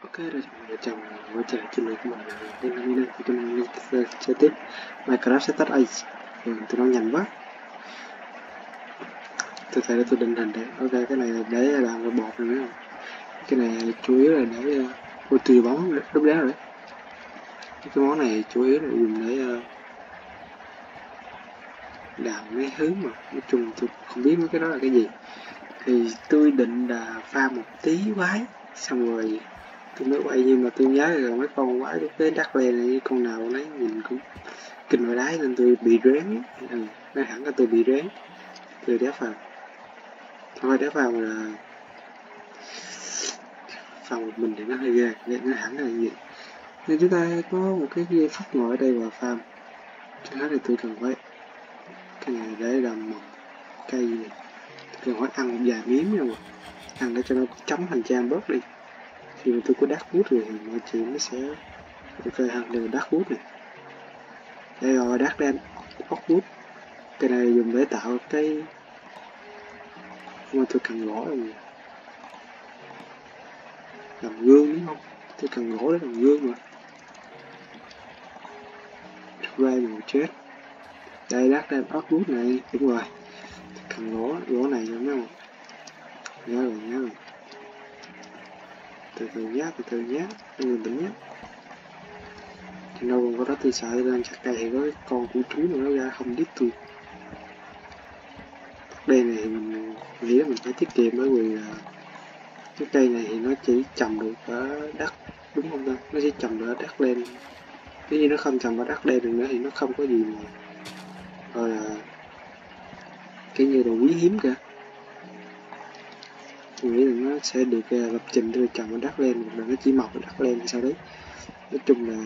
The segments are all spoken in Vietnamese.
Ok, rồi vợ chồng vợ trở trên này của mình đến năm nay thì chúng mình chơi tiếp Minecraft Setup Ace. Ừ, tụi nó nhanh quá. Tôi thấy tôi định hình đấy. Ok cái này là để làm cái bột này nữa. Cái này chủ yếu là để ờ, Ôi tùy bóng đúc đá rồi. Cái món này chủ yếu là dùng để ờ, làm mấy thứ mà nói chung tôi không biết mấy cái đó là cái gì. Thì tôi định là pha một tí quái xong rồi tôi mới quay nhưng mà tôi nhớ là mấy con quái cái đắt le này con nào lấy nhìn cũng kinh vào đáy nên tôi bị rén. Ừ, nói hẳn là tôi bị rén. Tôi đá vào. Thôi đá vào là vào một mình thì nó hơi ghê nên nó hẳn là gì nên chúng ta có một cái giây phút ngồi ở đây và farm. Cho hết thì tôi cần phải cái này để làm một cây này. Tôi cần phải ăn một vài miếng nha mà ăn để cho nó chấm hành trang bớt đi khi mà tôi có đắt bút rồi thì mọi chuyện nó sẽ ok hơn đây là đắt hút này. Đây rồi đắt đen ốc bút cái này dùng để tạo cái mà tôi cần gỗ là làm gương, đúng không? Tôi cần gỗ để làm gương mà. Ray một chết. Đây đắt đen ốc bút này. Đúng rồi. Cần gỗ gỗ này đúng không nhớ rồi nhớ rồi từ từ nhé, từ từ nhé. Từ từ nhé. Thì đâu còn có đó tôi sợ lên chắc cây thì có cái con của chú mà nó ra không biết tôi. Đây này thì mình nghĩ là mình phải tiết kiệm bởi vì cái cây này thì nó chỉ trồng được ở đất, đúng không ta? Nó chỉ trồng được ở đất lên nếu như nó không trồng ở đất đen được nữa thì nó không có gì mà, gọi là cái như đồ quý hiếm cả tôi nghĩ là nó sẽ được à, lập trình từ trồng ở đất lên hoặc là nó chỉ mọc ở đất lên hay sao đấy. Nói chung là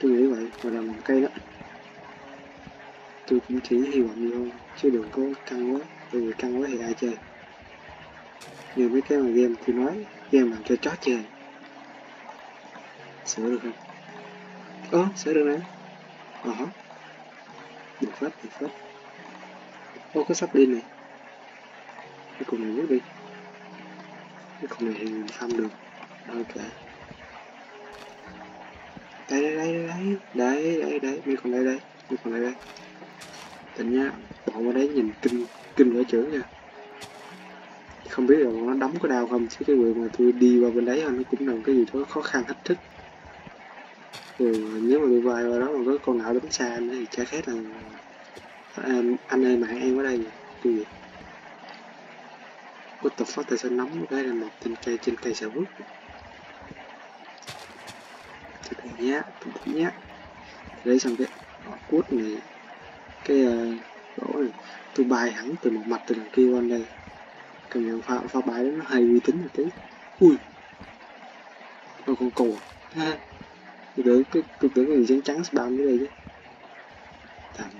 tôi nghĩ vậy, và là một cây đó. Tôi cũng chỉ hy vọng vô thôi chứ đừng có căng quá, bởi vì căng quá thì ai chơi. Như mấy cái mà game tôi nói, game làm cho chó chơi sửa được không? Ơ, sửa được nè. Ờ hả? Được phết được phết. Ô, có sắp đi này. Cái cùng này bước đi cái con này thì mình farm được ok đây đây đây đây đấy đấy đấy mấy con đây đây. Mấy con đây đây. Tỉnh nhá bọn vào đấy nhìn kinh kinh vỡ chữ nha. Không biết là bọn nó đóng có đau không. Chứ cái việc mà tôi đi qua bên đấy nó cũng là một cái gì đó khó khăn thách thức. Rồi nếu mà tôi vai vào đó mà có con nào đánh xa nữa thì chả khác là anh, anh ơi mạng em ở đây nè tôi What the fuck tại sao nóng cái là một trên cây trên cây sẽ vứt Từ từ nhá, từ từ nhá Lấy xong cái cút này Cái ờ, uh, gỗ này Tôi bài hẳn từ một mặt từ đằng kia qua đây. Cầm nhận pha, pha bài đó nó hơi uy tín một tí. Ui! Nó con cù ha! Tôi tưởng cái tôi tưởng cái gì trắng trắng spam dưới đây chứ. Thằng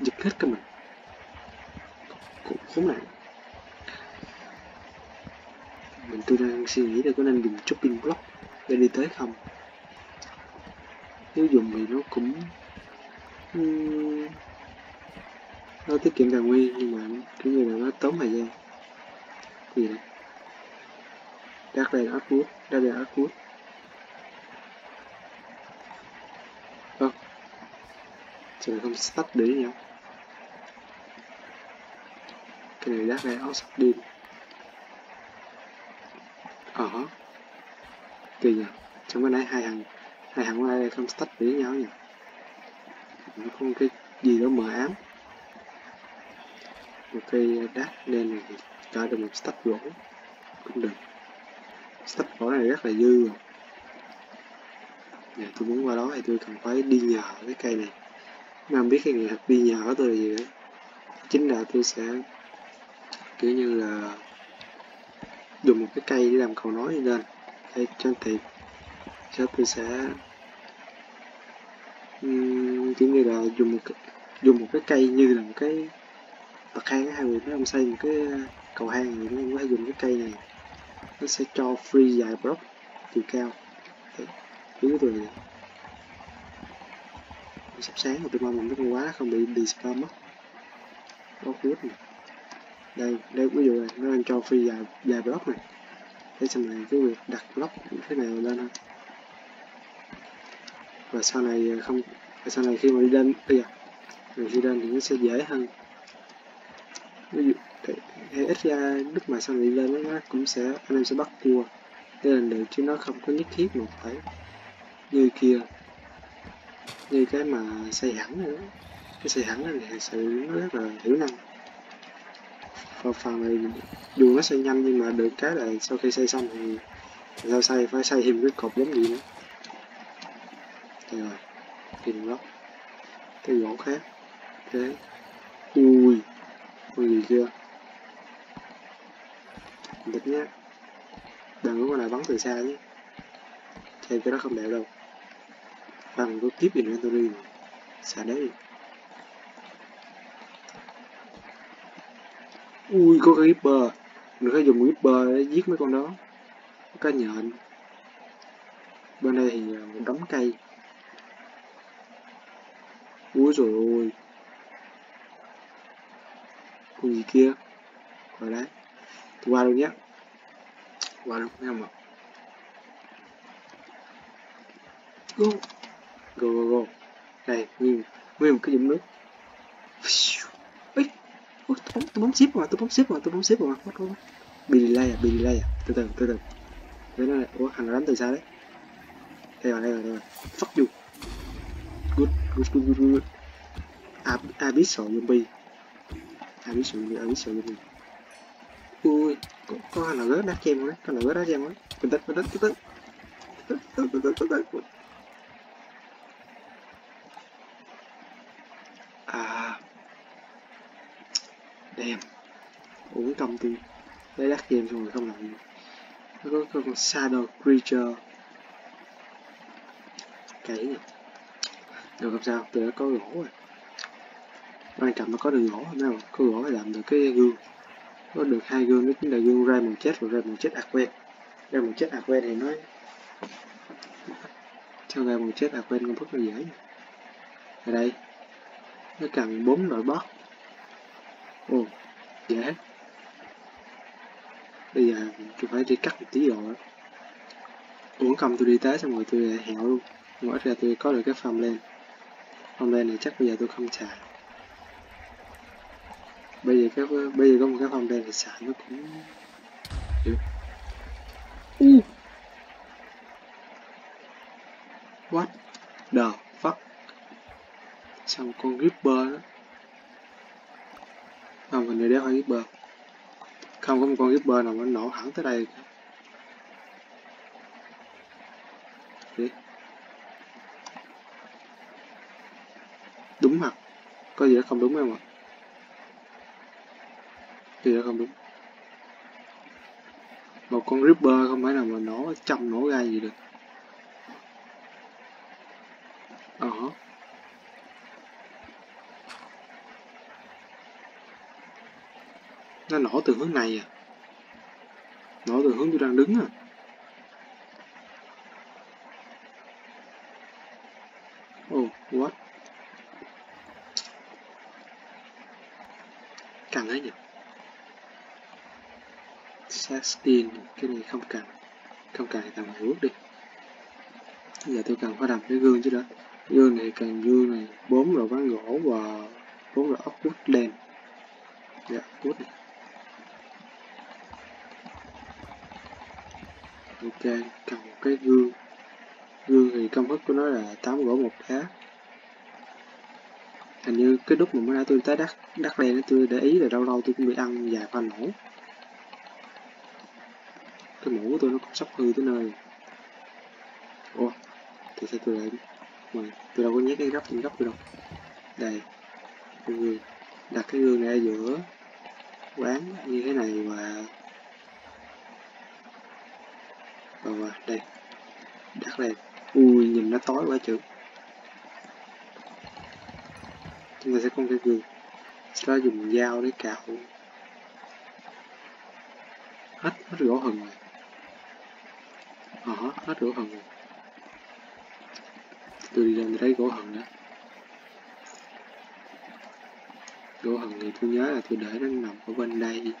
giật hết cái mình. Cũng khốn nạn mình tôi đang suy nghĩ là có nên dùng shopping block để đi tới không? Nếu dùng thì nó cũng um, nó tiết kiệm tài nguyên nhưng mà kiểu như là nó tốn thời gian. Gì đấy đắt đây là output đắt đây là output ơ ờ. sao lại không stack để nhau cái này đắt đi ờ. Hả kỳ nhỉ trong cái nãy hai thằng hai thằng qua đây không stack với nhau nhỉ nó có một cái gì đó mờ ám. Một cây đá đen này thì cho được một stack gỗ. Cũng được. Stack gỗ này rất là dư rồi. Dạ, tôi muốn qua đó thì tôi cần phải đi nhờ cái cây này. Mà không biết cái nghệ thuật đi nhờ của tôi là gì đó chính là tôi sẽ kiểu như là dùng một cái cây để làm cầu nối lên. Để cho thì sau tôi sẽ um, kiểu như là dùng một cái, dùng một cái cây như là một cái bậc thang hai người nó ông xây một cái cầu hang thì nó phải dùng cái cây này. Nó sẽ cho free dài block chiều cao. Dưới tôi này. Sắp sáng rồi tôi mong mình cái con quá không bị bị spam mất. Có cút này đây đây ví dụ này nó đang cho phi dài dài block này thế xong này cái việc đặt block thế này lên thôi và sau này không và sau này khi mà đi lên bây giờ mình khi lên thì nó sẽ dễ hơn. Ví dụ thì, ít ra lúc mà sau này đi lên nó cũng sẽ anh em sẽ bắt cua để là được chứ nó không có nhất thiết một phải như kia. Như cái mà xây hẳn nữa. Cái xây hẳn này thì sự nó rất là thiểu năng và phần này dù nó xây nhanh nhưng mà được cái là sau khi xây xong thì sao xây? Phải xây thêm cái cột giống gì nữa. Đây rồi tìm góc cái gỗ khác. Thế. Ui ui gì kia địch nhé, đừng có lại bắn từ xa chứ. Chơi cái đó không đẹp đâu. Bằng có kiếp gì nữa tôi đi. Đấy ui có cái Reaper. Mình phải dùng Reaper để giết mấy con đó. Cá nhện. Bên đây thì à, một đống cây. Ui rồi ôi. Con gì kia? Rồi đấy. Tôi qua luôn nhé. Qua luôn nha mọi go go go go. Đây, nguyên nguyên một cái dũng nước tôi bấm, tôi bấm ship mà tôi bấm ship mà tôi bấm ship mà mất không bị delay à bị delay à. Từ từ từ từ. Với nó này ủa thằng đánh từ xa đấy? Đây rồi đây rồi đây rồi. Fuck you. Good good good good good Ab abyssal zombie abyssal zombie abyssal zombie ui có, có thằng nào rớt đá kem đấy? Hàng nào rớt đá kem đấy? Bình tĩnh bình tĩnh bình tĩnh bình tĩnh bình tĩnh bình tĩnh à đem uống công tim. Lấy đắt game xong rồi không làm gì. Nó có, con shadow creature. Cái này được không sao tôi đã có gỗ rồi. Quan trọng nó có được gỗ không? Có gỗ phải làm được cái gương. Có được hai gương đó chính là gương ra màu chết và Raymond chết Aquen. Màu chết Aquen thì nói cho màu chết Aquen không rất là dễ ở đây nó cần bốn loại boss ồ dễ bây giờ tôi phải đi cắt một tí rồi uống công tôi đi tới xong rồi tôi lại hẹo luôn. Nhưng ít ra tôi có được cái farm lên farm lên này chắc bây giờ tôi không xài. Bây giờ cái bây giờ có một cái farm lên thì xài nó cũng được. Uh. what the fuck? Xong con Reaper đó không hình đi đéo phải Reaper không, có một con Reaper nào nó nổ hẳn tới đây. Đi. Đúng mặt có gì đó không đúng không ạ. Gì đó không đúng. Một con Ripper không phải nào mà nổ, chầm nổ ra gì được ờ uh nó nổ từ hướng này à. Nổ từ hướng tôi đang đứng à. Oh what? Cần thế nhỉ? Set cái này không cần không cần thì tầm ước đi. Bây giờ tôi cần phải làm cái gương chứ đó. Gương này cần gương này, bốn loại ván gỗ và bốn loại ốc wood đen. Dạ wood này. Ok cần một cái gương. Gương thì công thức của nó là 8 gỗ một đá. Hình như cái đúc mà mới nãy tôi tới đắt đắt đen tôi để ý là lâu lâu tôi cũng bị ăn vài pha nổ. Cái mũ của tôi nó cũng sắp hư tới nơi. Ủa, thì sao tôi lại, mà tôi đâu có nhét cái gấp trên gấp tôi đâu. Đây gương đặt cái gương này ở giữa quán như thế này và và, rồi đây. Đặt lên ui nhìn nó tối quá chữ chúng ta sẽ có cái gương sau đó dùng dao để cạo. Hết hết gỗ hừng rồi. Ờ hết gỗ hừng rồi. Tôi đi lên thấy gỗ hừng đó gỗ hừng thì tôi nhớ là tôi để nó nằm ở bên đây.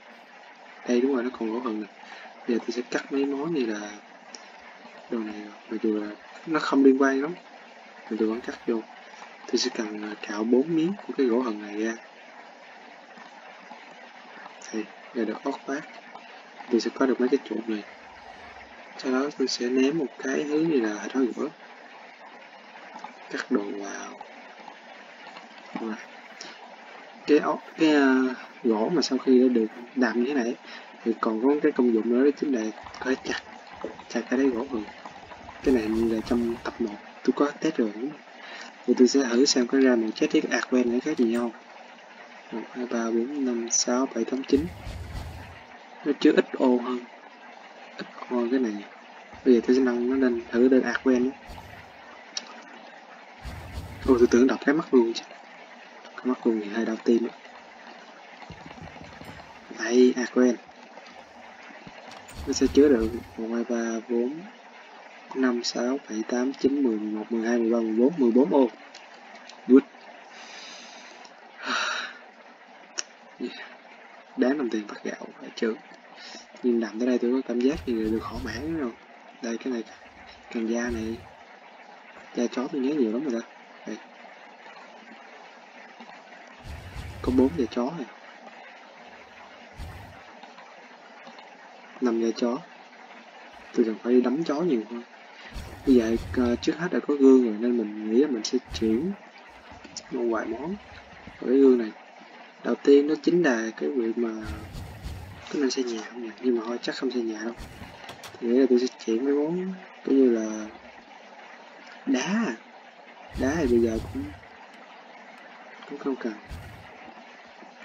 Đây đúng rồi nó còn gỗ hừng này giờ tôi sẽ cắt mấy món như là đồ này mặc dù là nó không liên quan lắm. Mình tôi vẫn cắt vô. Tôi sẽ cần à, cạo bốn miếng của cái gỗ hần này ra. Thì là được ốc bát tôi sẽ có được mấy cái chuột này. Sau đó tôi sẽ ném một cái hướng như là thói gỗ. Cắt đồ vào. Rồi. cái ốc cái uh, gỗ mà sau khi đã được làm như thế này thì còn có cái công dụng nữa đó chính là có thể chặt chặt cái đấy gỗ hơn cái này như là trong tập 1 tôi có test rồi thì tôi sẽ thử xem có ra một chết cái advent này khác gì nhau. 1, 2, 3, 4, 5, 6, 7, 8, 9 nó chứa ít ô hơn. Ít ô hơn cái này. Bây giờ tôi sẽ nâng nó lên thử đơn advent Ôi tôi tưởng đọc cái mắt luôn chứ. Cái mắt luôn thì hơi đau tim á. Đây, advent. Nó sẽ chứa được 1, 2, 3, 4 5, 6, 7, 8, 9, 10, 11, 12, 13, 14, 14 ô. Good. Đáng làm tiền bắt gạo phải chứ Nhưng nằm tới đây tôi có cảm giác như là được khỏi mãn rồi. Đây cái này cần da này Da chó tôi nhớ nhiều lắm rồi đó. Đây. Có 4 da chó này. 5 da chó. Tôi cần phải đi đấm chó nhiều hơn bây giờ à, trước hết đã có gương rồi, nên mình nghĩ là mình sẽ chuyển một vài món. Ở cái gương này, đầu tiên nó chính là cái việc mà cái này xây nhà không nhỉ nhưng mà thôi, chắc không xây nhà đâu. Thì nghĩ là tôi sẽ chuyển mấy món coi như là đá. Đá thì bây giờ cũng cũng không cần.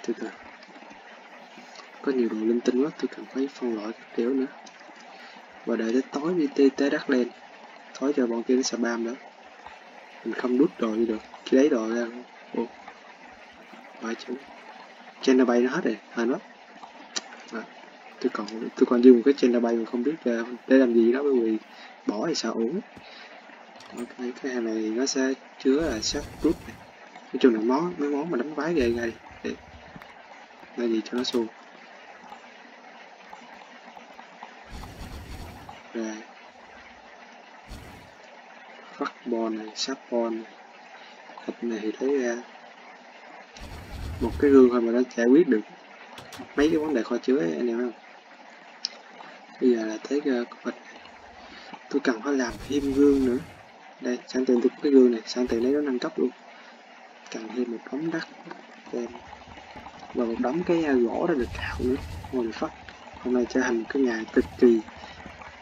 Từ từ. Có nhiều đồ linh tinh quá, tôi cần phải phân loại kiểu nữa. Và đợi tới tối đi tê tới đất lên tối cho bọn kia nó spam nữa mình không đút đồ đi được. Khi lấy đồ ra ô phải chứ. Trên bay nó hết rồi à, hên quá à, tôi còn tôi còn dư một cái trên bay mà không biết à, để làm gì đó bởi vì bỏ thì sao uống. Ok cái hàng này nó sẽ chứa là sắt rút này. Nói chung là món mấy món mà đánh quái ghê ngay. Để là gì cho nó xu rồi phát này sắp bon này thịt này thì lấy ra. Một cái gương thôi mà nó giải quyết được mấy cái vấn đề kho chứa ấy, anh em không? Bây giờ là tới uh, cục tôi cần phải làm thêm gương nữa. Đây sang tiền tôi cái gương này sang tiền lấy nó nâng cấp luôn. Cần thêm một đống đất đen và một đống cái uh, gỗ đã được cạo nữa. Ngồi phát. Hôm nay trở thành một cái nhà cực kỳ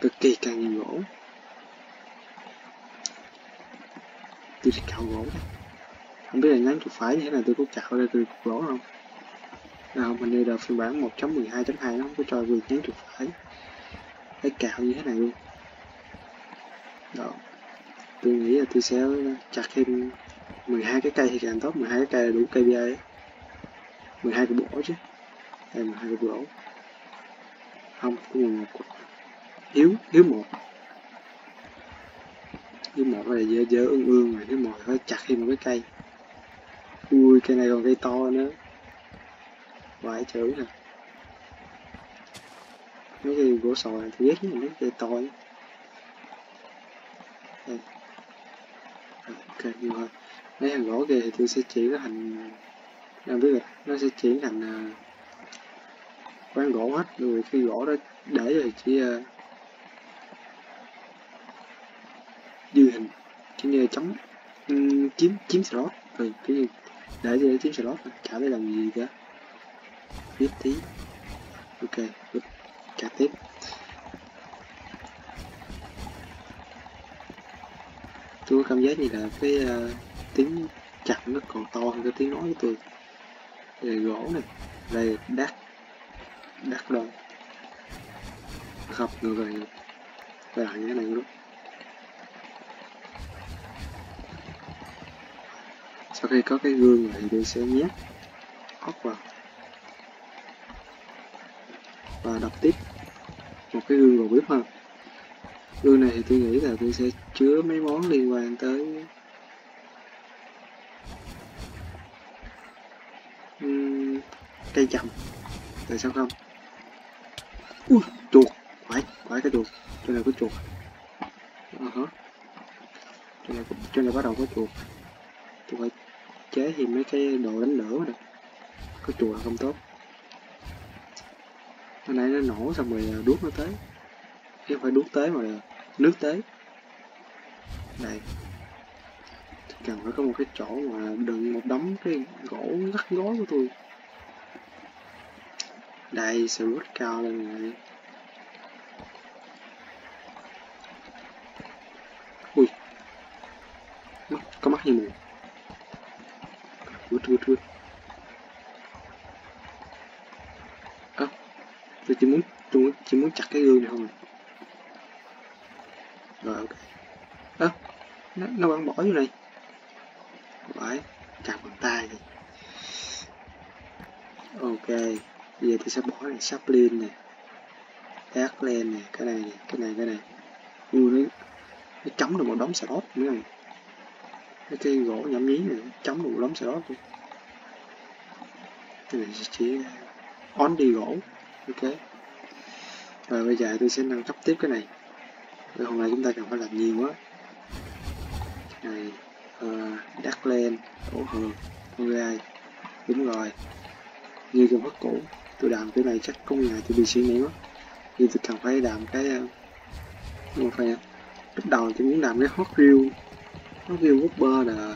cực kỳ càng nhiều gỗ. Tôi sẽ cạo gỗ đây không biết là nhấn chuột phải như thế này tôi có cạo ra từ gỗ không? Nào, mình đi như phiên bản 1.12.2 nó không có cho việc nhấn chuột phải phải cạo như thế này luôn. Đó. Tôi nghĩ là tôi sẽ chặt thêm 12 cái cây thì càng tốt 12 cái cây là đủ cây bia 12 cái bổ chứ. Đây 12 cái bổ không có 11 hiếu hiếu một cái một này dơ dơ ương ương rồi cái mồi phải chặt thêm một cái cây. Ui cây này còn cây to nữa. Vãi chữ nè. Mấy cây gỗ sồi này tôi ghét mấy cây to ấy. Đây. ok nhiều hơn mấy hàng gỗ kia thì tôi sẽ chỉ nó thành làm biết rồi nó sẽ chuyển thành uh, quán gỗ hết. Rồi khi gỗ đó để rồi chỉ uh, dư hình kiểu như chống um, chiếm ừ, chiếm slot rồi cái gì để gì để chiếm slot chả biết làm gì cả. Viết tí. Ok good. trả tiếp. Tôi có cảm giác như là cái uh, tiếng chặt nó còn to hơn cái tiếng nói của tôi. Đây là gỗ này đây là đắt đắt đâu gặp người lại lại như thế này luôn. Sau khi có cái gương này thì tôi sẽ nhét ốc vào. Và đập tiếp. Một cái gương vào bếp hơn. Gương này thì tôi nghĩ là tôi sẽ chứa mấy món liên quan tới uhm, cây trồng tại sao không? Ui chuột. Quái quái cái chuột. Chỗ này có chuột. Ờ uh -huh. chỗ này chỗ này bắt đầu có chuột. Tôi phải chế thì mấy cái đồ đánh lửa này có chùa không tốt. Hồi nãy nó nổ xong rồi à, đuốc nó tới. Chứ phải đuốc tới mà nước tới. Này, cần phải có một cái chỗ mà đựng một đống cái gỗ ngắt gói của tôi. Đây sẽ rất cao lên này. Ui. Mắt có mắt như mù thôi thôi, ơ à, tôi chỉ muốn tôi chỉ muốn chặt cái gương này thôi, rồi ok. Ơ à, nó, nó vẫn bỏ vô này. Phải chặt bằng tay đi ok bây giờ tôi sẽ bỏ này sắp lên này. Ác lên này cái này này cái này cái này. Ui nó nó chống được một đống xà đốt nữa này cái cây gỗ nhảm nhí này chống đủ lắm sẽ đó kìa luôn cái này chỉ on đi gỗ. Ok. Rồi bây giờ tôi sẽ nâng cấp tiếp cái này. Rồi hôm nay chúng ta cần phải làm nhiều quá. Này uh, đắt lên. Đổ hường ừ, con gai đúng rồi. Như cái bất cũ tôi làm cái này chắc công ngày tôi bị suy nghĩ quá. Tôi cần phải làm cái ờ, nhưng phải lúc đầu tôi muốn làm cái hot reel hot reel bơ là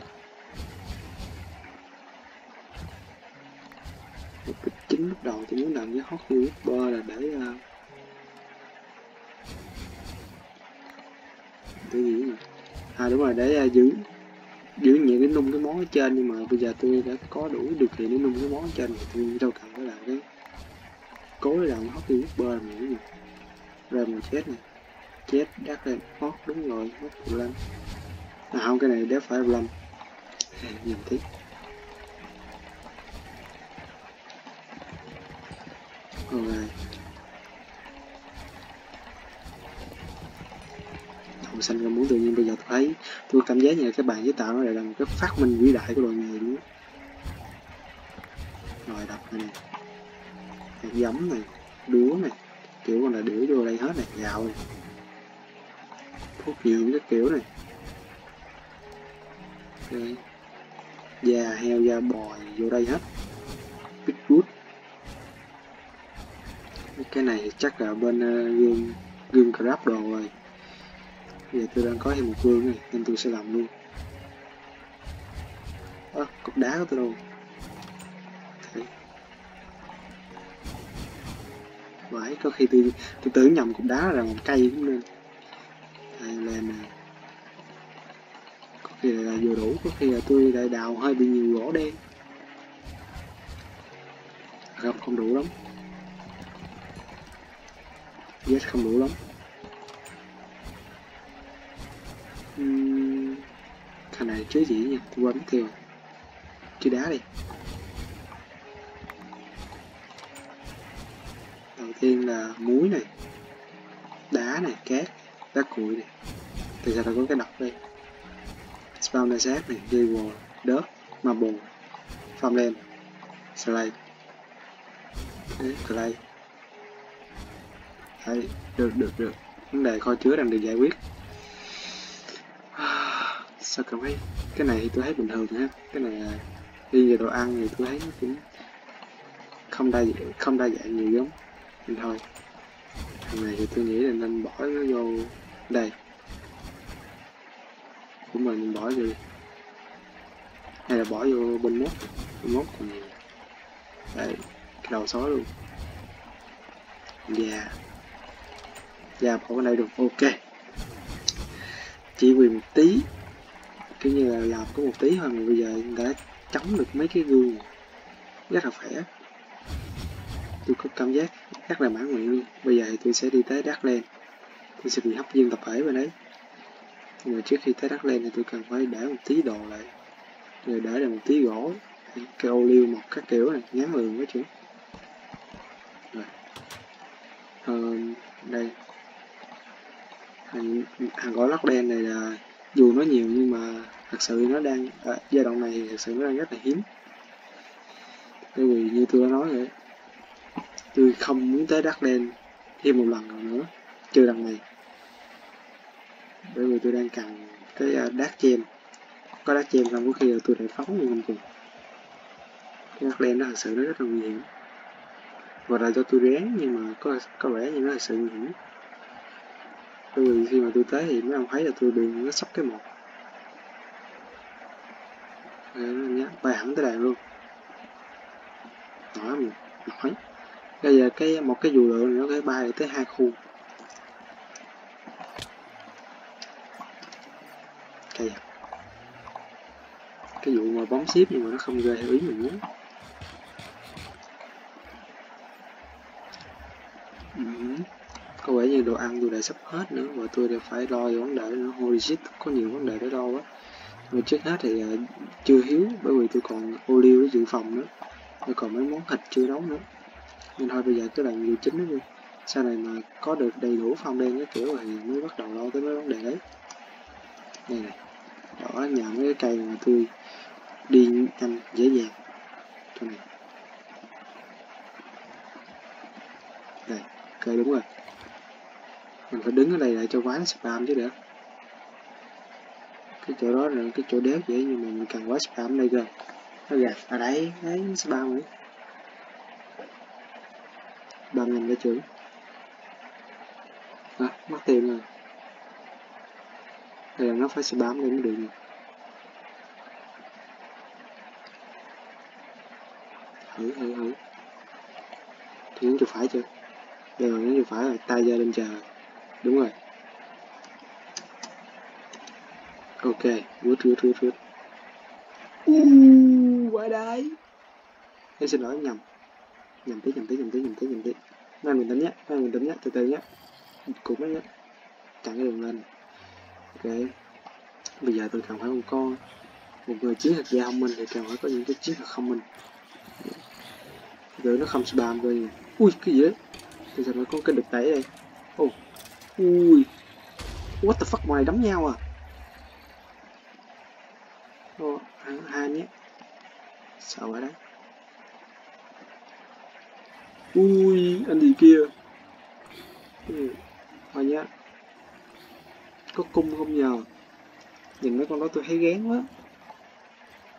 mục đích chính lúc đầu tôi muốn làm cái hot reel bơ là để uh, để gì mà à đúng rồi để uh, giữ giữ những cái nung cái món ở trên nhưng mà bây giờ tôi đã có đủ điều kiện để nung cái món ở trên thì tôi đâu cần phải làm cái cố để làm hot đi bơ làm gì rồi mình chết này. Chết đắt lên. Hot đúng rồi hot lên à không, cái này đéo phải làm nhìn tí ok màu xanh ra muốn tự nhiên bây giờ tôi thấy. Tôi cảm giác như là các bạn chế tạo nó lại là một cái phát minh vĩ đại của loài người luôn rồi, đập này. Hạt giống này đúa này, kiểu còn là đĩa vô đây hết này, gạo này. Thuốc dưỡng cái kiểu này okay. da heo da bò vô đây hết. Bigwood cái này chắc là bên uh, gương gương crab đồ rồi. Giờ tôi đang có thêm một gương này nên tôi sẽ làm luôn. À, cục đá của tôi đâu? Vãi, có khi tôi, tôi tưởng nhầm cục đá là một cây cũng nên Đây lên này thì là vừa đủ, có khi là tôi lại đào hơi bị nhiều gỗ đen. Không, không đủ lắm. Yes, không đủ lắm. Uhm, Thằng này chứa gì nhỉ? Tôi quên mất tiêu Chứa đá đi. Đầu tiên là muối này đá này cát đá cuội này. Thì sao ta có cái độc đây spawn xác này dây wall marble farmland slide Đấy, clay Đấy, được được được. Vấn đề kho chứa đang được giải quyết. Sao cảm thấy cái này thì tôi thấy bình thường ha. Cái này là đi về đồ ăn thì tôi thấy nó cũng không đa dạng không đa dạng nhiều giống. Nên thôi. Thằng này thì tôi nghĩ là nên bỏ nó vô đây của mình bỏ vô. Hay là bỏ vô bên mốt bên mốt còn đây cái đầu sói luôn. Dạ dạ bỏ vào đây được. Ok. Chỉ vì một tí, kiểu như là làm có một tí thôi mà bây giờ đã chống được mấy cái gương rất là khỏe. Tôi có cảm giác rất là mãn nguyện luôn. Bây giờ thì tôi sẽ đi tới đắt lên tôi sẽ bị hấp dương tập thể bên đấy nhưng mà trước khi tới đắt lên thì tôi cần phải để một tí đồ lại. Rồi để lại một tí gỗ cây ô liu một các kiểu này ngắn lường quá chứ. Rồi. Ờ, đây. Hàng, hàng gỗ lót đen này là dù nó nhiều nhưng mà thật sự nó đang à, giai đoạn này thật sự nó đang rất là hiếm. Bởi vì như tôi đã nói rồi tôi không muốn tới đắt đen thêm một lần nào nữa trừ đằng này bởi vì tôi đang cần cái à, đát chìm. Có đát chìm xong có khi là tôi để phóng luôn không chừng cái đát đen nó thật sự nó rất là nguy hiểm. Và là do tôi rén nhưng mà có có vẻ như nó thật sự nguy hiểm. Bởi vì khi mà tôi tới thì mấy ông thấy là tôi bị nó sắp cái một. Đấy, nhá bay hẳn tới đàn luôn. Nói mình nói. Bây giờ cái một cái dù lượng nó có thể bay tới hai khu cây à cái vụ mà bóng ship nhưng mà nó không rơi theo ý mình muốn ừ. có vẻ như đồ ăn tôi đã sắp hết nữa và tôi đã phải lo về vấn đề nữa. Holy shit có nhiều vấn đề để lo quá. Mà trước hết thì uh, chưa hiếu bởi vì tôi còn ô liu để dự phòng nữa. Tôi còn mấy món thịt chưa nấu nữa. Nên thôi bây giờ cứ làm điều chính đó đi. Sau này mà có được đầy đủ phong đen cái kiểu thì mới bắt đầu lo tới mấy vấn đề đấy. Đây này đó nhờ mấy cái cây mà tôi đi nhanh dễ dàng. Cho này đây cây đúng rồi. Mình phải đứng ở đây lại cho quái nó spam chứ được. Cái chỗ đó là cái chỗ đéo vậy nhưng mà mình cần quá spam đây cơ. Nó gạt ở đấy đấy spam rồi. Ba nghìn đã trưởng à, mất tiền rồi đây là nó phải đây mới được nhỉ thử thử thử. Thì nhấn chuột phải chưa? Đây rồi nhấn chuột phải rồi tay ra lên chờ. Đúng rồi. Ok good good good good uh, quá đấy em xin lỗi nhầm. Nhầm tí nhầm tí nhầm tí nhầm tí nhầm tí. Mấy mình tính nhé mấy mình tính nhé từ từ nhé. Cũng nhé. Chặn cái đường lên ok bây giờ tôi cần phải một con một người chiến thuật gia thông minh thì cần phải có những cái chiến thuật không minh rồi nó không spam rồi nè ui cái gì đấy? Thì sao nó có cái đực đẩy đây. Oh. ui. What the fuck ngoài đấm nhau à? Oh, hai, hai nhé. Sợ quá đấy. Ui anh gì kia? Ừ. thôi nhá có cung không nhờ? Nhìn mấy con đó tôi thấy gán quá.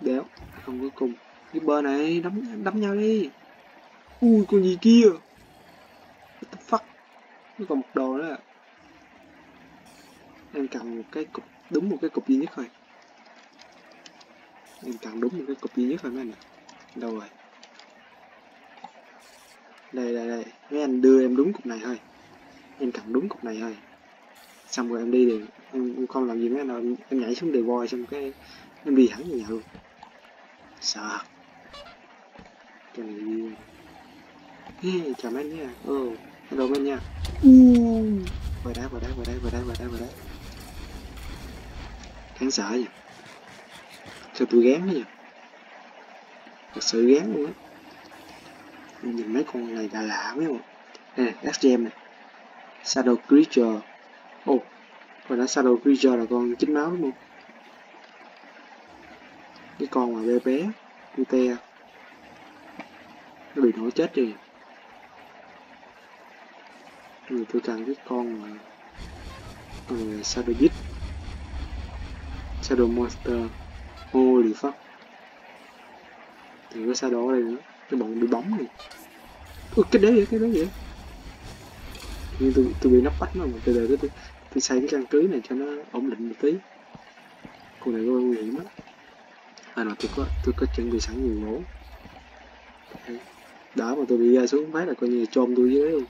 Đéo, không có cung. Cái bờ này, đấm đấm nhau đi. Ui, con gì kia? What the fuck? Nó còn một đồ nữa. Em cần một cái cục, đúng một cái cục duy nhất thôi. Em cần đúng một cái cục duy nhất thôi mấy anh ạ. Đâu rồi? Đây đây đây. Mấy anh đưa em đúng cục này thôi. Em cần đúng cục này thôi xong rồi em đi thì em, em không làm gì anh đâu em nhảy xuống đề voi xong cái em đi hẳn về nhà luôn. Sợ. Này đi hey, chào mấy nha. Oh hello mấy nha. Vào đá vào đá vào đá vào đá vào đá vào đá. Khán sợ nhỉ. Sao tôi gán đó nhỉ? Thật sự gán luôn á. Nhìn mấy con này là lạ mấy không nè Dark Gem này Shadow Creature ồ oh, còn đó Shadow Creature là con chính máu đúng không? Cái con mà bé bé cute nó bị nổi chết rồi. Rồi tôi cần cái con mà con này là Shadow Beast. Shadow Monster. Holy fuck. Thì có Shadow ở đây nữa. Cái bọn bị bóng này. Ui, cái đấy vậy cái đấy vậy nhưng tôi tôi bị nắp bách mà từ từ tôi, tôi xây cái căn cứ này cho nó ổn định một tí. Con này có nguy hiểm á à là tôi có tôi có chuẩn bị sẵn nhiều gỗ đó mà tôi bị ra xuống phát là coi như là chôm tôi dưới luôn.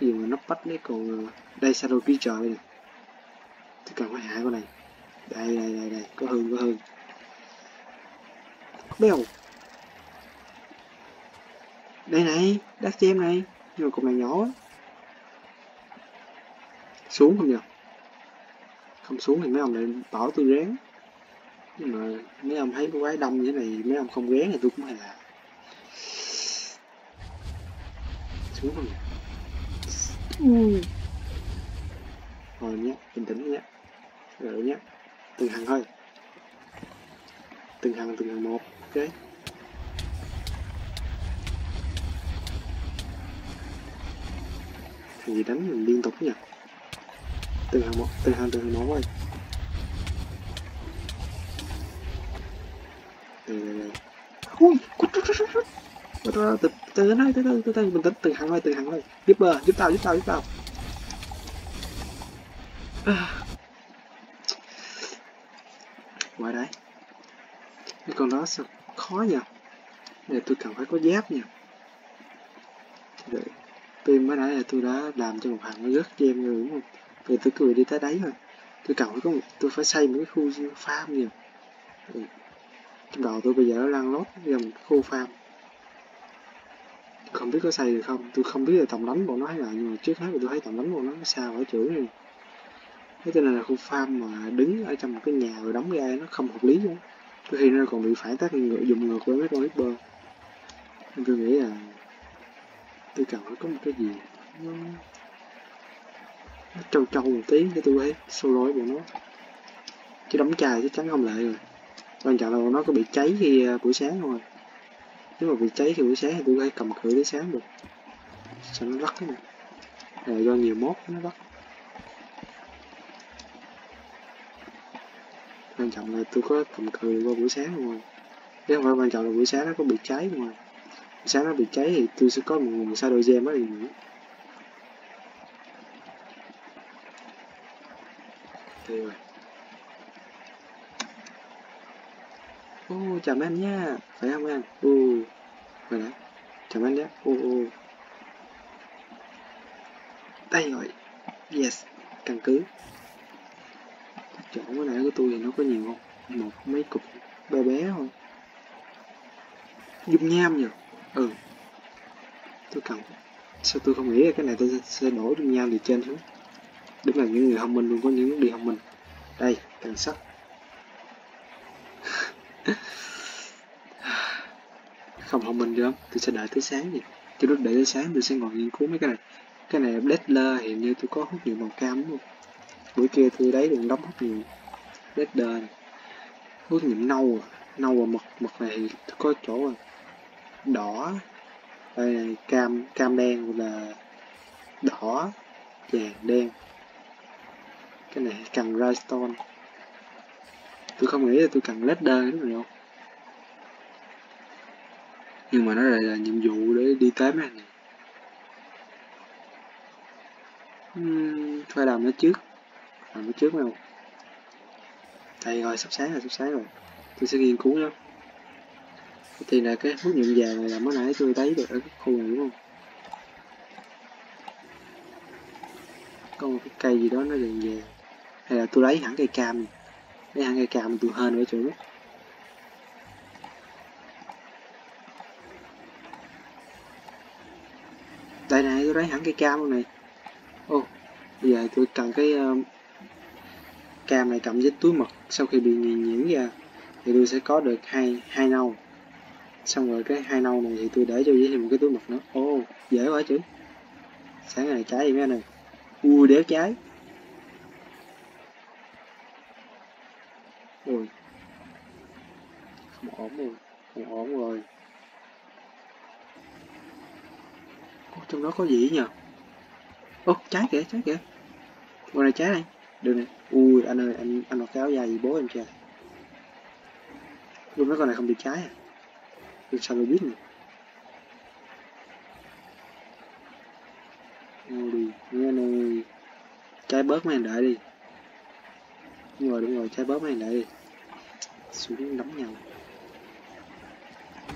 Cái gì mà nắp bách đấy còn ờ, đây shadow creature đây nè. Tôi cần phải hạ con này. Đây đây đây đây. Có hương có hương bèo đây này đắt cho này. Nhưng mà cục này nhỏ quá xuống không nhờ? Không xuống thì mấy ông lại bảo tôi rén. Nhưng mà mấy ông thấy quái đông như thế này mấy ông không rén thì tôi cũng hay làm. Xuống không nhỉ ừ. rồi nhé bình tĩnh nhé. Rồi nhé từng hàng thôi. Từng hàng từng hàng một ok? Gì đánh mình liên tục nhỉ từ hàng một từ hàng từ hàng máu rồi. Ui cút cút cút cút từ từ từ này từ từ từ từ mình tính từ hàng này từ hàng này, giúp bờ giúp tao giúp tao giúp tao. Ngoài đấy cái con đó sao khó nhỉ để tôi cần phải có giáp nhỉ, Để, tim mới nãy là tôi đã làm cho một hàng nó rất cho em người đúng không? Vì tôi cười đi tới đấy rồi. Tôi cần phải có một tôi phải xây một cái khu farm nhiều ừ. trong đầu tôi bây giờ nó lan lót gần khu farm. Không biết có xây được không? Tôi không biết là tầm đánh bọn nó hay là nhưng mà trước hết thì tôi thấy tầm đánh bọn nó xa ở chữ này thế cho nên là khu farm mà đứng ở trong một cái nhà rồi đóng ra nó không hợp lý luôn đôi khi nó còn bị phản tác ngược dùng ngược với mấy con hipper nên tôi nghĩ là tôi cần phải có một cái gì nó trâu trâu một tí để tôi thấy sâu với của nó. Chứ đóng chai chắc chắn không lại rồi. Quan trọng là nó có bị cháy khi à, buổi sáng không à? nếu mà bị cháy thì buổi sáng thì tôi hay cầm cự tới sáng được. Sao nó lắc thế này? Là do nhiều mốt nó lắc. Quan trọng là tôi có cầm cự qua buổi sáng không à? Chứ không phải quan trọng là buổi sáng nó có bị cháy không à? buổi sáng nó bị cháy thì tôi sẽ có một nguồn sao đôi gem đó đi nữa thì ô chào mấy anh nha. Phải không anh ô rồi. Đấy chào mấy anh nhé. Ô ô đây rồi. Yes, căn cứ. Chỗ cái nãy của tôi thì nó có nhiều không? Một, mấy cục bé bé thôi dung nham nhỉ? Ừ. Tôi cần sao tôi không nghĩ là cái này tôi sẽ đổ dung nham từ trên xuống? Đúng là những người thông minh luôn, có những đi thông minh đây, cần sắt. Không thông minh chưa tôi sẽ đợi tới sáng đi cho lúc đợi tới sáng tôi sẽ ngồi nghiên cứu mấy cái này. Cái này Deadler hiện như tôi có hút nhiều màu cam đúng không? Buổi kia tôi đấy đừng đóng hút nhiều. Deadler này. Hút nhiều nâu à. Nâu và mật mật này thì tôi có chỗ rồi. Đỏ. Đây này cam cam đen là đỏ, vàng, đen cái này cần Rhinestone tôi không nghĩ là tôi cần ladder đúng rồi không nhưng mà nó lại là nhiệm vụ để đi tới mấy anh này. Uhm, phải làm nó trước. Làm nó trước nào. Đây rồi sắp sáng rồi sắp sáng rồi. Tôi sẽ nghiên cứu nhá. Thì là cái phước nhuộm vàng này là mới nãy tôi thấy được ở cái khu này đúng không? Có một cái cây gì đó nó vàng vàng hay là tôi lấy hẳn cây cam này. lấy hẳn cây cam tôi hên với chủ đây này tôi lấy hẳn cây cam luôn này. Ô bây giờ tôi cần cái uh, cam này cộng với túi mật sau khi bị nghiền nhiễm ra thì tôi sẽ có được hai hai nâu. Xong rồi cái hai nâu này thì tôi để cho dưới thêm một cái túi mật nữa. Ô dễ quá chứ. Sáng ngày trái gì mấy anh ơi? Ui đéo trái ui ổn rồi không ổn rồi. Ủa, trong đó có gì nhỉ? Ô trái kìa trái kìa. Ngoài này trái này. Đường này. Ui anh ơi anh anh mặc cái áo dài gì bố em trời luôn mấy con này không bị trái à? Được sao tôi biết nè Ngồi đi Nghe này Trái bớt mấy anh đợi đi. Đúng rồi đúng rồi trái bớt mấy anh đợi đi. Xuống đấm nhau.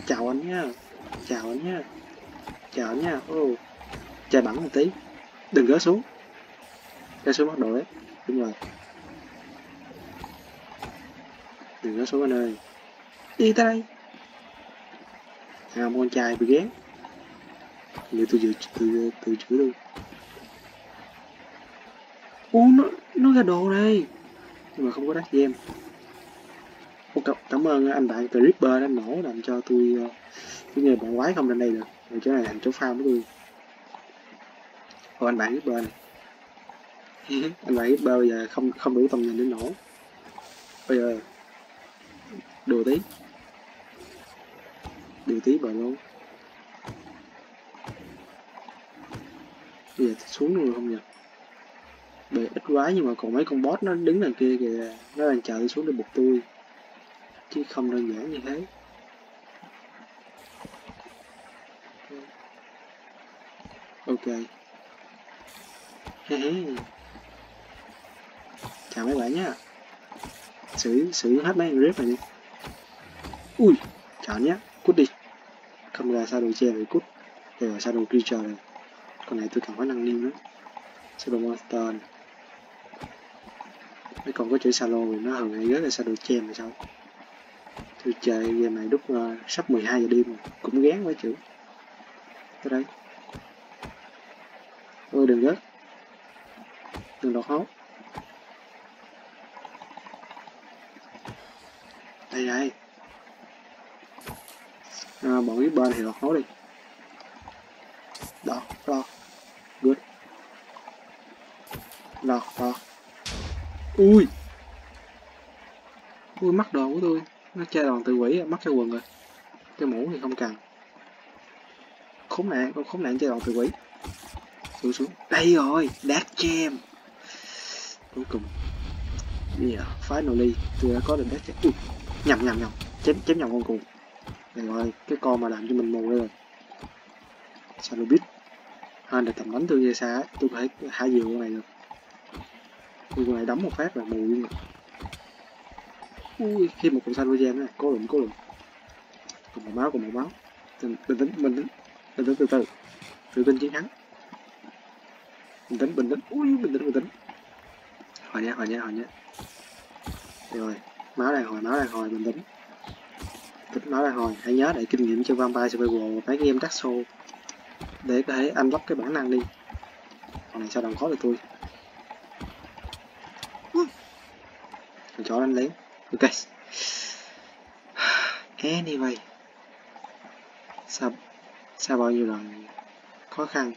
Chào anh nhá Chào anh nhá Chào anh nhá Ô oh. Chạy bắn một tí. Đừng gỡ xuống. Gỡ xuống bắt đầu đấy. Đúng rồi. Đừng gỡ xuống anh ơi. Đi tới đây. À, con trai bị ghét. Để tôi vừa từ từ chửi luôn. Ô nó nó ra đồ này nhưng mà không có đắt game. Ô, cảm, cảm ơn anh bạn từ Ripper đã nổ làm cho tôi uh, cái nghề bạn quái không lên đây được. Rồi chỗ này thành chỗ farm của tôi. Ồ, anh bạn Ripper này. Anh bạn Ripper bây giờ không không đủ tầm nhìn để nổ. Bây giờ đồ tí. Điều tí vào luôn. Bây giờ xuống luôn không nhỉ? Bề ít quá nhưng mà còn mấy con boss nó đứng đằng kia kìa. Nó đang chờ tôi xuống để buộc tôi chứ không đơn giản như thế. Ok. He he chào mấy bạn nhé xử xử hết mấy con rip này đi. Ui, chào nhé cút đi. Không ra sao đồ che rồi cút. Để là sao đồ creature này. Con này tôi cần phải năng niêm nữa super monster này. Mấy con có chữ salo thì nó hằng ngày rất là shadow che mà sao? Tôi chơi game này lúc uh, sắp 12 giờ đêm rồi cũng gán quá chữ. Tới đây. Ôi đừng rớt đừng đọt hốt đây đây. À, bỏ cái bên thì đọt hốt đi. Đọt đọt. Good. Đọt đọt. Ui. Ui mắc đồ của tôi nó chơi đòn tự quỷ mất cái quần rồi. Cái mũ thì không cần. Khốn nạn, con khốn nạn chơi đòn tự quỷ. Xuống xuống. Đây rồi đát jam cuối cùng. Bây giờ ly tôi đã có được đát jam ui, nhầm nhầm nhầm. Chém chém nhầm con cùng này rồi cái con mà làm cho mình mù đây rồi. Sao tôi biết anh được tầm đánh tôi xa tôi có thể hạ diều con này được. Con này đấm một phát là mù luôn rồi ui khi một con xanh với này, cố lụm cố lụm còn một máu còn một máu. Bình tĩnh bình tĩnh bình tĩnh từ từ. Tự tin chiến thắng. Bình tĩnh bình tĩnh ui bình tĩnh bình tĩnh hồi nhé hồi nhé hồi nhé rồi. Máu đang hồi, máu đang hồi bình tĩnh tích máu đang hồi. Hãy nhớ để kinh nghiệm cho vampire survival và mấy game dark soul để có thể anh lắp cái bản năng đi. Còn này sao đồng khó được tôi. Thằng chó đánh lén guys anyway. Sau sau bao nhiêu lần khó khăn.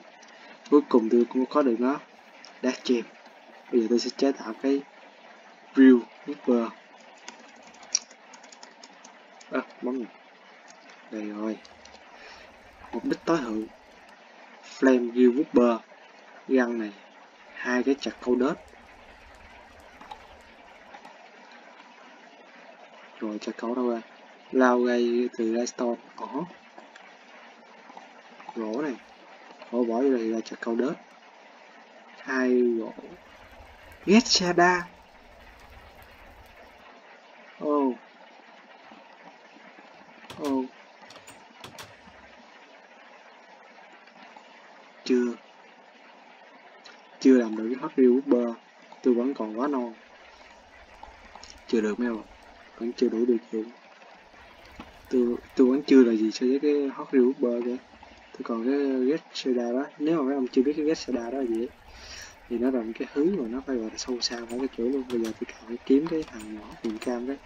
Cuối cùng tôi cũng có được nó. Đã chìm, bây giờ tôi sẽ chế tạo cái view Whisper à, bóng này. Đây rồi. Mục đích tối thượng, Flame view Whisper găng này. Hai cái chặt câu đớt rồi chặt câu đâu à? ra lao gây từ redstone ỏ gỗ này. Gỗ bỏ vô đây là chặt câu đớt. Hai gỗ. Get shada oh. Oh. Chưa. Chưa làm được cái hot reel Uber. Tôi vẫn còn quá non chưa được mấy bạn vẫn chưa đủ điều kiện tôi tôi vẫn chưa là gì so với cái hot reel Uber kìa tôi còn cái get soda đó. Nếu mà mấy ông chưa biết cái get soda đó là gì ấy, thì nó là một cái thứ mà nó phải gọi là sâu xa phải cái chỗ luôn. Bây giờ tôi cần phải kiếm cái thằng nhỏ miền cam đấy.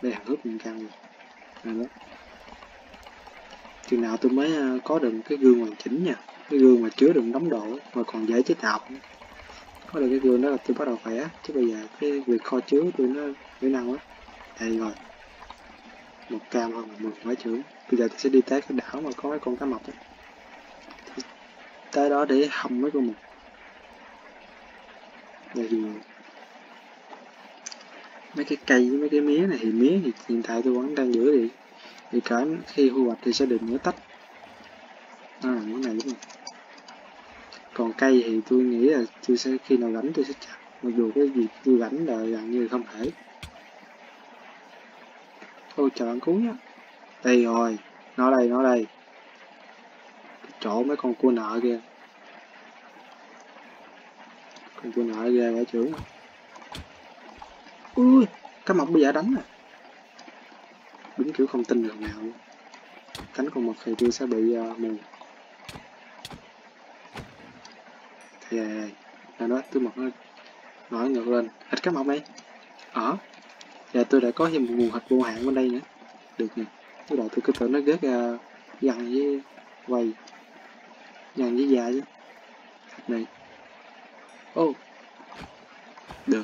Đây thằng hớp miền cam rồi này đó. Chừng nào tôi mới à, có được cái gương hoàn chỉnh nha. Cái gương mà chứa đựng đóng đồ mà còn dễ chế tạo. Có được cái gương đó là tôi bắt đầu khỏe. Chứ bây giờ cái việc kho chứa tôi nó kỹ năng quá đây rồi. Một cam hơn một mấy chữ bây giờ tôi sẽ đi tới cái đảo mà có mấy con cá mập đó. tới đó để hầm mấy con mực đây thì mấy cái cây với mấy cái mía này thì mía thì hiện tại tôi vẫn đang giữ đi thì cả khi thu hoạch thì sẽ được nửa tách. À, món này đúng không còn cây thì tôi nghĩ là tôi sẽ khi nào rảnh tôi sẽ chặt. Mặc dù cái việc tôi rảnh là gần như không thể thôi chờ bạn cứu nhé. Đây rồi nó đây nó đây. Chỗ mấy con cua nợ kia con cua nợ ghê vậy trưởng ui cá mập bây giờ đánh à đúng kiểu không tin được nào luôn. Cánh con mực thì tôi sẽ bị uh, mù. Thì đây đây đó tôi mập nó nổi ngược lên. Hết cá mập đi. Ở Dạ tôi đã có thêm một nguồn hạch vô hạn bên đây nữa. Được nè. Tôi đầu tôi cứ tưởng nó rất uh, dằn với quầy. Dằn với dài chứ. Hạch này. Ô. Oh. được.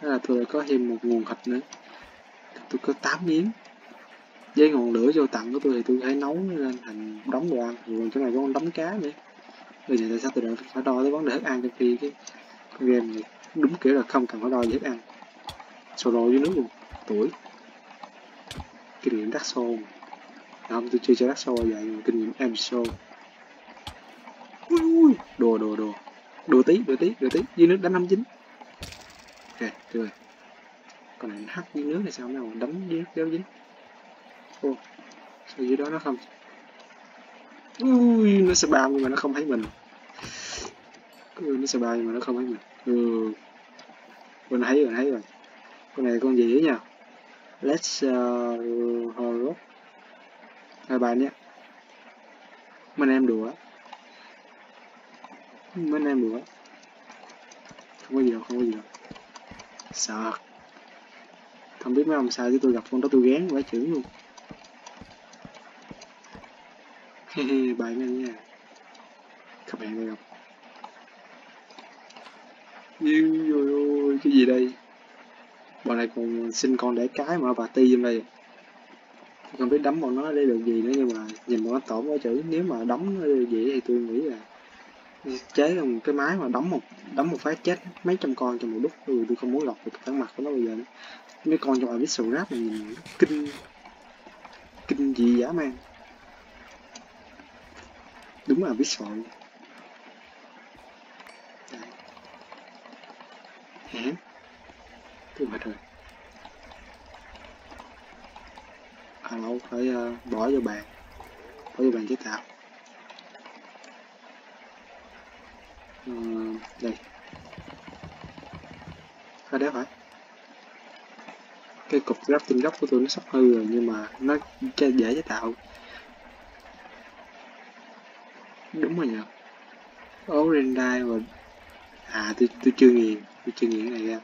Thế là tôi đã có thêm một nguồn hạch nữa. Tôi có 8 miếng. Với ngọn lửa vô tặng của tôi thì tôi có thể nấu lên thành đống đồ ăn. Rồi cái này có con đống cá nữa. Bây giờ tại sao tôi đã phải đo tới vấn đề thức ăn trong khi cái game này? Đúng kiểu là không cần phải đo gì hết ăn. Solo với nước luôn. Tuổi. Kinh nghiệm đắt sô không tôi chưa chơi đắt sô vậy nhưng mà kinh nghiệm em sô ui ui đồ đồ đồ. Đồ tí đồ tí đồ tí. Dưới nước đánh năm chín. Ok được rồi. Còn này hắt dưới nước này sao nào đánh dưới nước kéo dính ô sao dưới đó nó không? Ui nó sẽ bao nhưng mà nó không thấy mình. Ui, nó sẽ bao nhưng mà nó không thấy mình ừ. mình thấy rồi thấy rồi. Con này con gì nha let's uh, hold hai bạn nhé. Mình em đùa. Mình em đùa. Không có gì đâu không có gì đâu. Sợ. Không biết mấy ông sao chứ tôi gặp con đó tôi gán quá chữ luôn. Hehe bài nhanh nha. Các bạn gặp Yêu rồi ôi cái gì đây? Bọn này còn sinh con đẻ cái mà bà ti trong đây. Không biết đấm bọn nó để được gì nữa nhưng mà nhìn bọn nó tổn quá chữ. Nếu mà đấm nó được gì thì tôi nghĩ là chế là một cái máy mà đấm một đấm một phát chết mấy trăm con trong một lúc. Ừ, tôi không muốn lọc được cái mặt của nó bây giờ nữa. Mấy con trong Abyssal Rap này nhìn kinh kinh gì dã man. Đúng là Abyssal. Hé thì mệt rồi à lâu phải uh, bỏ vô bàn. Bỏ vô bàn chế tạo. Uh, đây. Phải đéo phải. Cái cục ráp tinh gốc của tôi nó sắp hư rồi nhưng mà nó dễ chế tạo. Đúng rồi nhờ. Ố rendai à tôi tôi chưa nghiền tôi chưa nghiền này ra.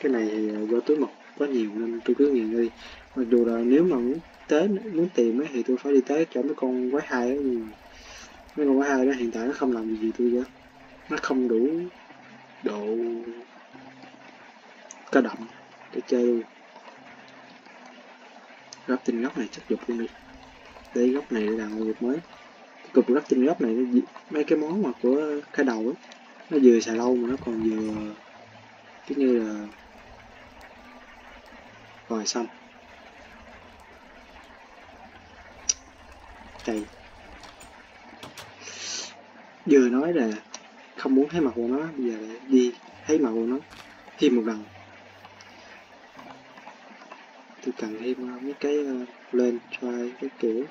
Cái này thì do túi mật quá nhiều nên tôi cứ nghiền đi. Mặc dù là nếu mà muốn tới muốn tìm ấy, thì tôi phải đi tới chỗ mấy con quái hai ấy nhưng mấy con quái hai đó hiện tại nó không làm gì tôi cả. Nó không đủ độ cơ động để chơi luôn. Góc tinh góc này chắc dục luôn đi. Đây góc này là ngôi một việc mới. Cục góc tinh góc này mấy cái món mà của cái đầu ấy nó vừa xài lâu mà nó còn vừa cái như là rồi xong chạy vừa nói là không muốn thấy mặt của nó bây giờ lại đi thấy mặt của nó thêm một lần. Tôi cần thêm ờ, mấy cái uh, lên cho cái kiểu.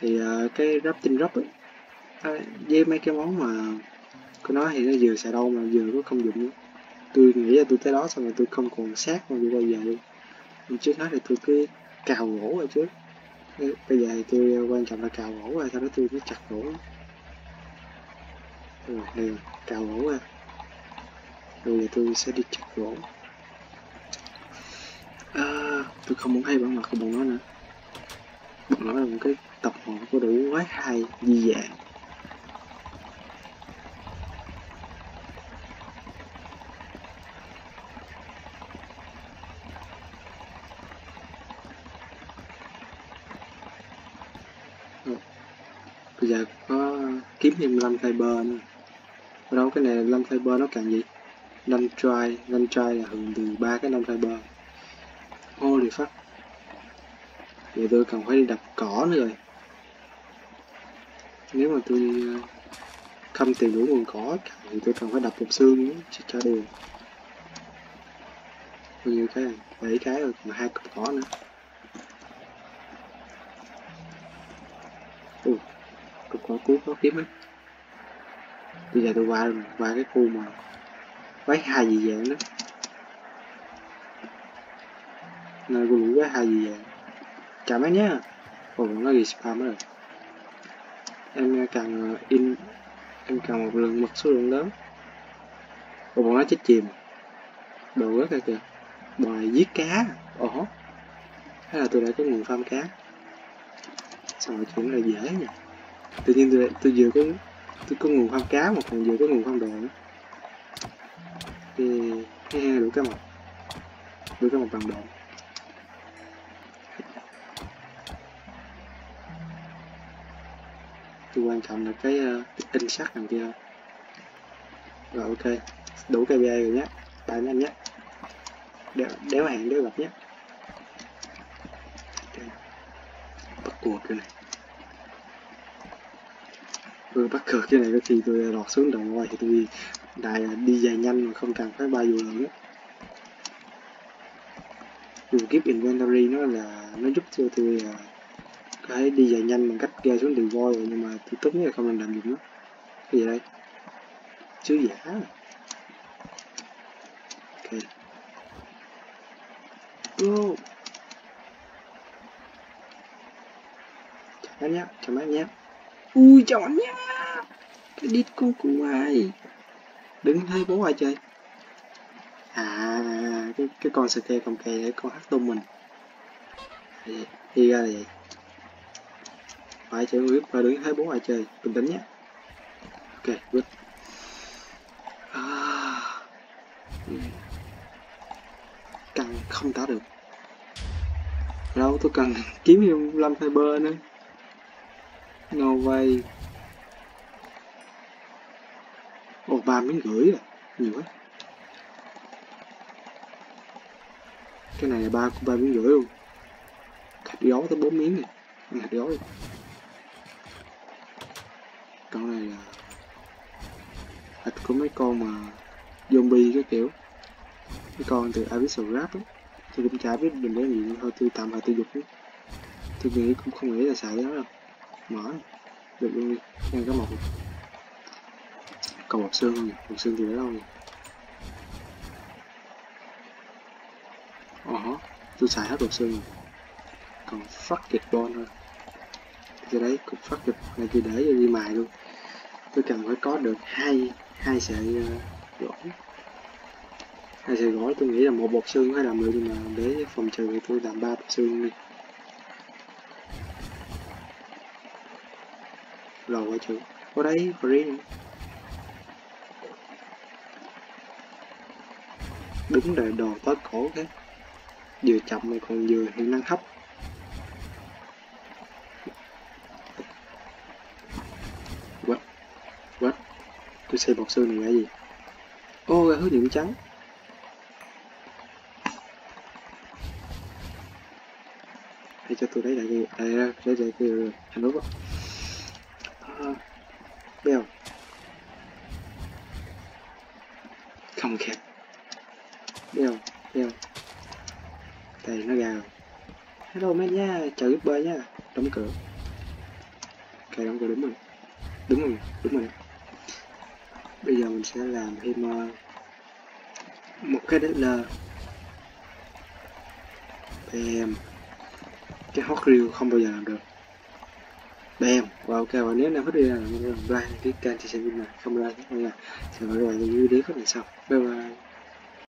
Thì uh, cái wrapping rắp ấy à, với mấy cái món mà của nó thì nó vừa xài đâu mà vừa có công dụng nữa. Tôi nghĩ là tôi tới đó xong rồi tôi không còn sát mà tôi bao giờ luôn. Nhưng trước hết thì tôi cứ cào gỗ rồi trước. Bây giờ thì tôi quan trọng là cào gỗ rồi sau đó tôi mới chặt gỗ. Rồi đây cào gỗ à. ra rồi giờ tôi sẽ đi chặt gỗ. À, tôi không muốn hay bản mặt của bọn nó nữa. Bọn nó là một cái tập hợp của đủ quái hay di dạng bây giờ có kiếm thêm lâm fiber nữa ở đâu cái này lăn fiber nó càng gì? Lâm dry lâm dry là hưởng từ ba cái lăn fiber holy fuck vậy tôi cần phải đi đập cỏ nữa rồi. Nếu mà tôi ờ, không tìm đủ nguồn cỏ thì tôi cần phải đập một xương nữa chứ cho đều. Bao nhiêu cái à? bảy cái rồi còn hai cục cỏ nữa. Ủa, cục cỏ cuối có kiếm ấy bây giờ tôi qua qua cái khu mà quái hai gì dạng đó. Nơi của lũ quái hai gì dạng. Chào mấy nhá. Ồ nó gì spam rồi. Em cần uh, in em cần một lượng mật số lượng lớn. Ồ bọn nó chết chìm. Đồ rất là kìa. Bòi giết cá. Ồ. Hay là tôi đã có nguồn farm cá. Xong rồi chuyện là dễ nha tự nhiên tôi, tôi vừa có tôi có nguồn hoa cá một phần vừa có nguồn hoa đạn thì ha ha đủ cá mập đủ cá mập bằng đạn thì quan trọng là cái uh, in sắt đằng kia. Rồi ok. Đủ KPI rồi nhé. Tại anh em nhé. Đéo, đéo hẹn đéo gặp nhé. Okay. bắt cuộc cái này tôi bắt cược cái này có khi tôi lọt xuống đầu ngoài thì tôi đại đi dài nhanh mà không cần phải bay dù nữa dù kiếp inventory nó là, nó giúp cho tôi à, cái đi dài nhanh bằng cách gây xuống đường voi rồi nhưng mà tôi tốt nhất là không nên làm được nữa cái gì đây? Chứ giả. Ok. Go chào anh nhé, chào anh nhé ui chào anh nha cái đít con cu ai? Đứng thấy bố ai chơi à cái cái con sке con kê để con hát tung mình. Thì, ra là vậy phải chơi biết và đứng thấy bố ai chơi bình tĩnh nhé ok good. À, ừ. cần không tả được. Đâu tôi cần kiếm thêm lâm fiber nữa no way. Ồ ba miếng gửi à? Nhiều quá. Cái này là ba ba miếng rưỡi luôn. Thịt gấu tới bốn miếng này. Ăn thạch gấu đi. Con này là thịt của mấy con mà zombie cái kiểu. Cái con từ Abyssal Rap á. Tôi cũng chả biết mình để gì thôi tôi tạm thời tôi dục đi tôi nghĩ cũng không nghĩ là xài đó đâu mở. Được luôn đi. Em cái một. Còn một xương không một xương thì để đâu nhỉ? Ờ Ồ uh tôi xài hết một xương rồi. Còn fuck it ball thôi. Cái đấy cũng fuck it này tôi để đi mài luôn. Tôi cần phải có được hai hai sợi uh, gỗ. Hai sợi gỗ tôi nghĩ là một bột xương hay là mười nhưng mà để phòng trừ thì tôi làm ba bột xương đi. Rồi qua chữ có đấy free nữa đúng là đồ tết cổ thế vừa chậm mà còn vừa hiệu năng thấp. What? What? Tôi xây bọc xương này là gì? Ô ra hướng dẫn trắng. Hay cho tôi lấy lại cái đây lấy để để cái hành lúc á bèo không kẹt bèo bèo đây nó ra rồi hello mấy nha. Chào giúp bơi nha. Đóng cửa. Ok đóng cửa đúng rồi. Đúng rồi đúng rồi. Bây giờ mình sẽ làm thêm uh, một cái đất lờ. Bam cái hot reel không bao giờ làm được bam và ok, và nếu nào hết video nào like cái kênh thì sẽ video này, không like thì không là sẽ gọi các bạn video clip này sau. Bye bye.